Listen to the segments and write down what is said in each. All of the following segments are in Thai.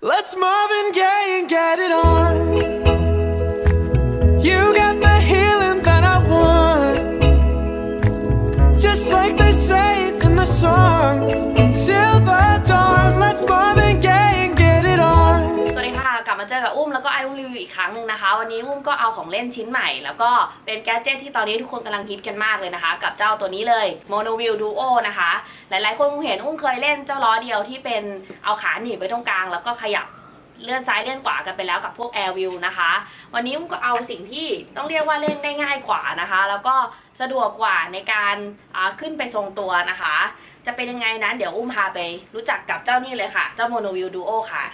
Let's Marvin Gaye and get it on. You got the healing that I want. Just like they say it in the song. เจอกับอุ้มแล้วก็ไออุ้มรีวิวอีกครั้งหนึ่งนะคะ วันนี้อุ้มก็เอาของเล่นชิ้นใหม่ แล้วก็เป็นแกดเจิตที่ตอนนี้ทุกคนกำลังฮิตกันมากเลยนะคะ กับเจ้าตัวนี้เลย Mono View Duo นะคะ หลายๆ คนคงเห็นอุ้มเคยเล่นเจ้าล้อเดียวที่เป็นเอาขาหนีบไปตรงกลาง แล้วก็ขยับเลื่อนซ้ายเลื่อนขวากันไปแล้วกับพวก Air View นะคะ วันนี้อุ้มก็เอาสิ่งที่ต้องเรียกว่าเล่นได้ง่ายกว่านะคะ แล้วก็สะดวกกว่าในการขึ้นไปทรงตัวนะคะ จะเป็นยังไงนั้นเดี๋ยวอุ้มพาไปรู้จักกับเจ้านี่เลยค่ะ เจ้า Mono View Duo ค่ะ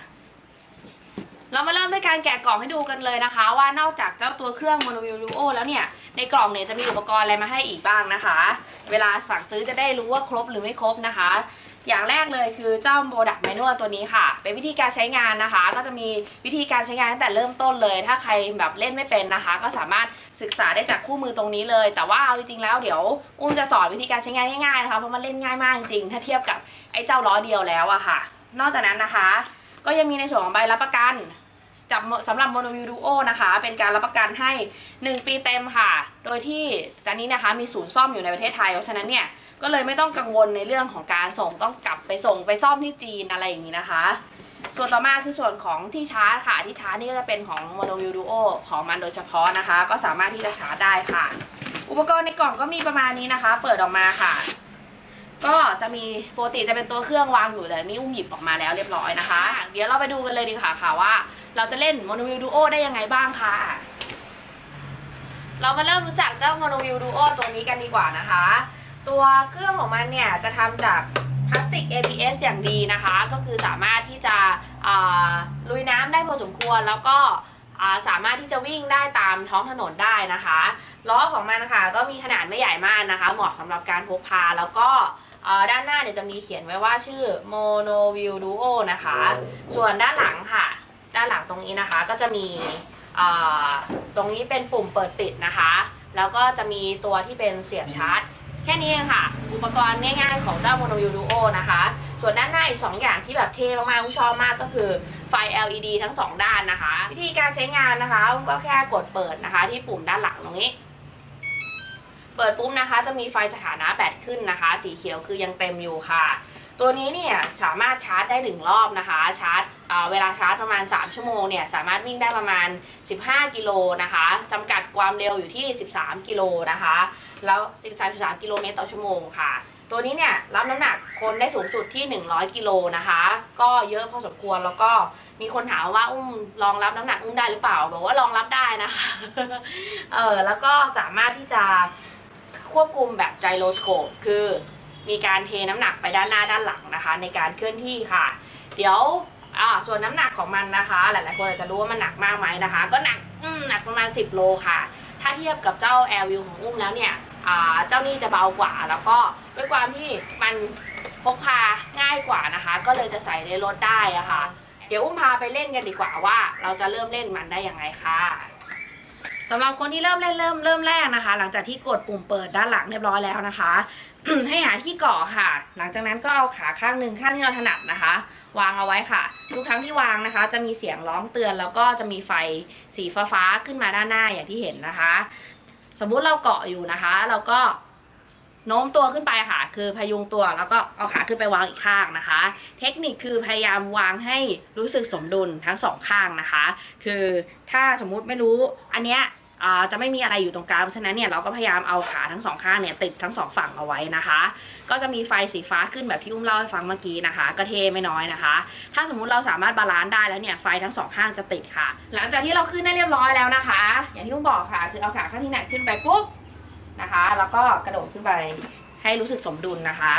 เรามาเริ่มด้วยการแกะกล่องให้ดูกันเลยนะคะ ว่านอกจากเจ้าตัวเครื่อง Mono View Duo แล้วเนี่ย ในกล่องเนี่ยจะมีอุปกรณ์อะไรมาให้อีกบ้างนะคะ เวลาสั่งซื้อจะได้รู้ว่าครบหรือไม่ครบนะคะ อย่างแรกเลยคือเจ้า Product Manual ตัวนี้ค่ะ เป็นวิธีการใช้งานนะคะ ก็จะมีวิธีการใช้งานตั้งแต่เริ่มต้นเลย ถ้าใครแบบเล่นไม่เป็นนะคะ ก็สามารถศึกษาได้จากคู่มือตรงนี้เลย แต่ว่าเอาจริงๆแล้วเดี๋ยวอุ้มจะสอนวิธีการใช้งานง่ายๆนะคะเพราะมันเล่นง่ายมากจริงๆถ้าเทียบกับไอ้เจ้าล้อเดียวแล้วอะค่ะ นอกจากนั้นนะคะ ก็ยังมีในส่วนของใบรับประกัน จับสำหรับ Mono View Duo นะคะ เป็นการรับประกันให้ 1 ปีเต็มค่ะ โดยที่ตอนนี้นะคะมีศูนย์ซ่อมอยู่ในประเทศไทย เพราะฉะนั้นเนี่ยก็เลยไม่ต้องกังวลในเรื่องของการส่งต้องกลับไปส่งไปซ่อมที่จีนอะไรอย่างนี้นะคะ ส่วนต่อมาคือส่วนของที่ชาร์จค่ะ ที่ชาร์จนี่ก็จะเป็นของ Mono View Duo ของมันโดยเฉพาะนะคะ ก็สามารถที่จะชาร์จได้ค่ะ อุปกรณ์ในกล่องก็มีประมาณนี้นะคะ เปิดออกมาค่ะ ก็จะมีปกติจะเป็นตัวเครื่องวางอยู่แต่นี่อุ้มหยิบออกมาแล้วเรียบร้อยนะคะ เดี๋ยวเราไปดูกันเลยดีกว่าค่ะว่า เราจะเล่น Mono View Duo ได้ยังไงบ้างค่ะ เรามาเริ่มรู้จักเจ้า Mono View Duo ตัวนี้กันดีกว่านะคะ ตัวเครื่องของมันเนี่ยจะทำจากพลาสติก ABS อย่างดีนะคะ ก็คือสามารถที่จะลุยน้ำได้พอสมควรแล้วก็สามารถที่จะวิ่งได้ตามท้องถนนได้นะคะล้อของมันนะคะก็มีขนาดไม่ใหญ่มากนะคะ เหมาะสำหรับการพกพาแล้วก็ ด้านหน้าเนี่ยจะมีเขียนไว้ว่าชื่อ Mono View Duo นะคะ ส่วนด้านหลังค่ะ ด้านหลังตรงนี้นะคะก็จะมีอ่าตรงนี้เป็นปุ่มเปิดปิดนะคะ แล้วก็จะมีตัวที่เป็นเสียบชาร์จ แค่นี้เองค่ะ อุปกรณ์ง่ายๆของเจ้า Mono View Duo นะคะ ส่วนด้านหน้าอีก 2 อย่างที่แบบเท่มากๆผมชอบมากก็คือไฟ LED ทั้ง 2 ด้านนะคะ วิธีการใช้งานนะคะอุ้มก็แค่กดเปิดนะคะ ที่ปุ่มด้านหลังตรงนี้เปิดปุ๊บนะคะ จะมีไฟสถานะแบตขึ้นนะคะ สีเขียวคือยังเต็มอยู่ค่ะ ตัวนี้เนี่ยสามารถชาร์จได้หนึ่งรอบนะคะ ชาร์จเวลาชาร์จประมาณ 3 ชั่วโมงเนี่ยสามารถวิ่งได้ประมาณ 15 กิโลนะคะจำกัดความเร็วอยู่ที่ 13 กิโลนะคะ แล้ว 13.3 กิโลเมตรต่อชั่วโมงค่ะ ตัวนี้เนี่ยรับน้ำหนักคนได้สูงสุดที่ 100 กิโลนะคะ ก็เยอะพอสมควรแล้วก็มีคนถามว่าอุ้มรองรับน้ำหนักอุ้มได้หรือเปล่า บอกว่ารองรับได้นะคะ เออแล้วก็สามารถที่จะ ควบคุมแบบไจโรสโคปคือมีการเทน้ำหนักไปด้านหน้าด้านหลังนะคะ ในการเคลื่อนที่ค่ะ เดี๋ยวอ่าส่วนน้ำหนักของมันนะคะ หลายๆคนอาจจะรู้ว่ามันหนักมากไหมนะคะ ก็หนักอืมหนักประมาณ 10 โลค่ะ ถ้าเทียบกับเจ้า Air View ของอุ้มแล้วเนี่ยอ่าเจ้านี่จะเบากว่าแล้วก็ด้วยความที่มันพกพาง่ายกว่านะคะ ก็เลยจะใส่ในรถได้อะค่ะ เดี๋ยวอุ้มพาไปเล่นกันดีกว่าว่า เราจะเริ่มเล่นมันได้ยังไงค่ะ สำหรับคนที่เริ่มเล่นเริ่มเริ่มแรกนะคะ หลังจากที่กดปุ่มเปิดด้านหลังเรียบร้อยแล้วนะคะให้หาที่เกาะค่ะ หลังจากนั้นก็เอาขาข้างหนึ่งข้างที่เราถนัดนะคะ วางเอาไว้ค่ะ ทุกครั้งที่วางนะคะ จะมีเสียงร้องเตือนแล้วก็จะมีไฟสีฟ้าๆขึ้นมาด้านหน้าอย่างที่เห็นนะคะ สมมุติเราเกาะอยู่นะคะ เราก็โน้มตัวขึ้นไปค่ะ คือพยุงตัวแล้วก็เอาขาขึ้นไปวางอีกข้างนะคะ เทคนิคคือพยายามวางให้รู้สึกสมดุลทั้งสองข้างนะคะ คือถ้าสมมุติไม่รู้อันเนี้ย จะไม่มีอะไรอยู่ตรงกลางเพราะฉะนั้นเนี่ยเราก็พยายามเอาขาทั้งสองข้างเนี่ยติดทั้งสองฝั่งเอาไว้นะคะ ก็จะมีไฟสีฟ้าขึ้นแบบที่อุ้มเล่าให้ฟังเมื่อกี้นะคะ ก็เท่ไม่น้อยนะคะ ถ้าสมมุติเราสามารถ balance ได้แล้วเนี่ยไฟทั้งสองข้างจะติดค่ะ หลังจากที่เราขึ้นได้เรียบร้อยแล้วนะคะ อย่างที่อุ้มบอกค่ะ คือเอาขาข้างที่หนักขึ้นไปปุ๊บนะคะ แล้วก็กระโดดขึ้นไปให้รู้สึกสมดุลนะคะ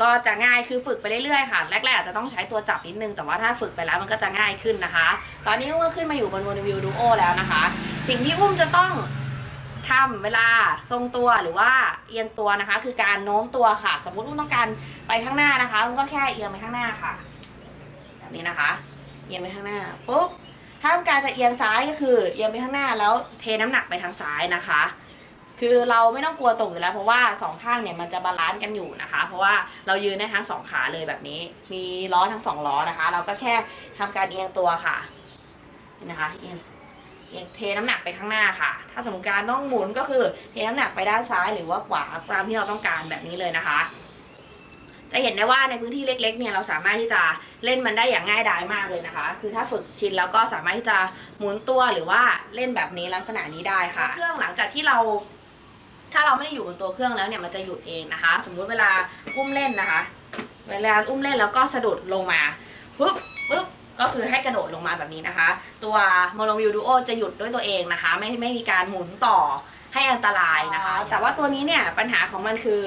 ก็จะง่ายคือฝึกไปเรื่อยๆค่ะแรกๆอาจจะต้องใช้ตัวจับนิดนึงแต่ว่าถ้าฝึกไปแล้วมันก็จะง่ายขึ้นนะคะ ตอนนี้ก็ขึ้นมาอยู่บน Mono View Duo แล้วนะคะ สิ่งที่อุ้มจะต้องทำเวลาทรงตัวหรือว่าเอียงตัวนะคะ คือการโน้มตัวค่ะ สมมติอุ้มต้องการไปข้างหน้านะคะอุ้มก็แค่เอียงไปข้างหน้าค่ะแบบนี้นะคะ เอียงไปข้างหน้าปุ๊บถ้าต้องการจะเอียงซ้ายก็คือเอียงไปข้างหน้าแล้วเทน้ำหนักไปทางซ้ายนะคะ คือเราไม่ต้องกลัวตกอยู่แล้ว เพราะว่าสองข้างเนี่ยมันจะ balance กันอยู่นะคะ เพราะว่าเรายืนได้ทั้งสองขาเลยแบบนี้ มีล้อทั้งสองล้อนะคะ เราก็แค่ทำการเอียงตัวค่ะนะคะ เอียง เทน้ำหนักไปข้างหน้าค่ะ ถ้าสมมติการต้องหมุนก็คือเทน้ำหนักไปด้านซ้ายหรือว่าขวาตามที่เราต้องการแบบนี้เลยนะคะ จะเห็นได้ว่าในพื้นที่เล็ก ๆ เนี่ยเราสามารถที่จะเล่นมันได้อย่างง่ายดายมากเลยนะคะ คือถ้าฝึกชินแล้วก็สามารถที่จะหมุนตัวหรือว่าเล่นแบบนี้ลักษณะนี้ได้ค่ะ เครื่องหลังจากที่เราถ้าเราไม่ได้อยู่บนตัวเครื่องแล้วเนี่ยมันจะหยุดเองนะคะ สมมุติเวลาอุ้มเล่นนะคะ เวลาอุ้มเล่นแล้วก็สะดุดลงมาปุ๊บปุ๊บ ก็คือให้กระโดดลงมาแบบนี้นะคะ ตัว Mono View Duo จะหยุดด้วยตัวเองนะคะ ไม่ไม่มีการหมุนต่อให้อันตรายนะคะ แต่ว่าตัวนี้เนี่ยปัญหาของมันคือ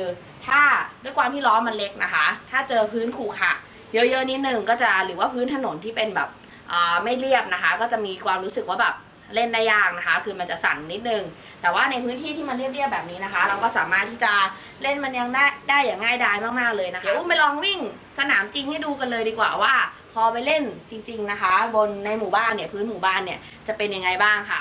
ถ้าด้วยความที่ล้อมันเล็กนะคะ ถ้าเจอพื้นขรุขระเยอะๆนิดนึงก็จะหรือว่าพื้นถนนที่เป็นแบบอ่าไม่เรียบนะคะ ก็จะมีความรู้สึกว่าแบบ เล่นได้ยากนะคะ คือมันจะสั่นนิดนึง แต่ว่าในพื้นที่ที่มันเรียบๆแบบนี้นะคะ เราก็สามารถที่จะเล่นมันยังได้ได้อย่างง่ายดายมากๆเลยนะคะเดี๋ยวอุ้มไปลองวิ่งสนามจริงให้ดูกันเลยดีกว่าว่า พอไปเล่นจริง ๆนะคะ บนในหมู่บ้านเนี่ยพื้นหมู่บ้านเนี่ยจะเป็นยังไงบ้างค่ะ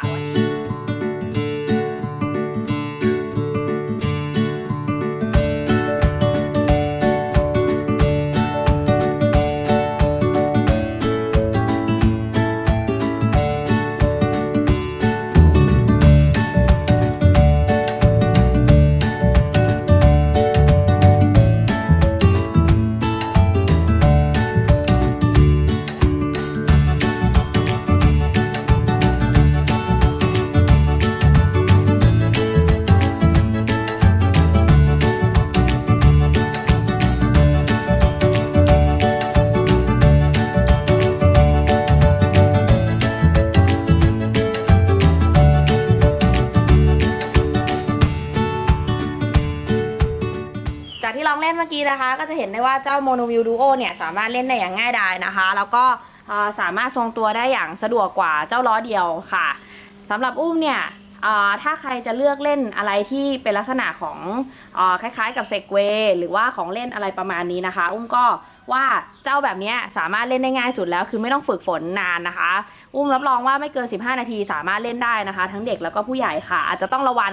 กี้นะคะ ก็จะเห็นได้ว่าเจ้า Mono View Duo เนี่ยสามารถเล่นได้อย่างง่ายดายนะคะ แล้วก็สามารถทรงตัวได้อย่างสะดวกกว่าเจ้าล้อเดียวค่ะสำหรับอุ้มเนี่ยถ้าใครจะเลือกเล่นอะไรที่เป็นลักษณะของอคล้ายๆ กับเซกเวหรือว่าของเล่นอะไรประมาณนี้นะคะ อุ้มก็ว่าเจ้าแบบนี้สามารถเล่นได้ง่ายสุดแล้ว คือไม่ต้องฝึกฝนนานนะคะ อุ้มรับรองว่าไม่เกิน 15 นาทีสามารถเล่นได้นะคะ ทั้งเด็กแล้วก็ผู้ใหญ่ค่ะ อาจจะต้องระวัง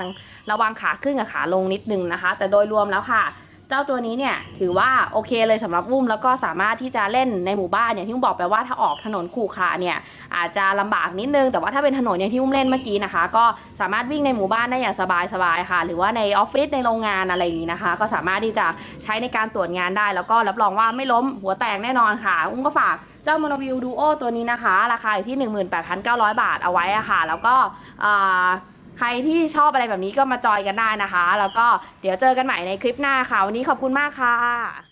ระวังขาขึ้นกับขาลงนิดนึงนะคะ แต่โดยรวมแล้วค่ะ เจ้าตัวนี้เนี่ยถือว่าโอเคเลยสำหรับอุ้มแล้วก็สามารถที่จะเล่นในหมู่บ้านอย่างที่อุ้มบอกไปว่าถ้าออกถนนขู่ขระเนี่ยอาจจะลำบากนิดนึง แต่ว่าถ้าเป็นถนนอย่างที่อุ้มเล่นเมื่อกี้นะคะ ก็สามารถวิ่งในหมู่บ้านได้อย่างสบายๆค่ะ หรือว่าในออฟฟิศในโรงงานอะไรอย่างนี้นะคะ ก็สามารถที่จะใช้ในการตรวจงานได้ แล้วก็รับรองว่าไม่ล้มหัวแตกแน่นอนค่ะอุ้มก็ฝากเจ้า Mono View Duo ตัวนี้นะคะ ราคาอยู่ที่ 18,900 บาทเอาไว้อะค่ะ แล้วก็อ่า ใครที่ชอบอะไรแบบนี้ก็มาจอยกันได้นะคะ แล้วก็เดี๋ยวเจอกันใหม่ในคลิปหน้าค่ะ วันนี้ขอบคุณมากค่ะ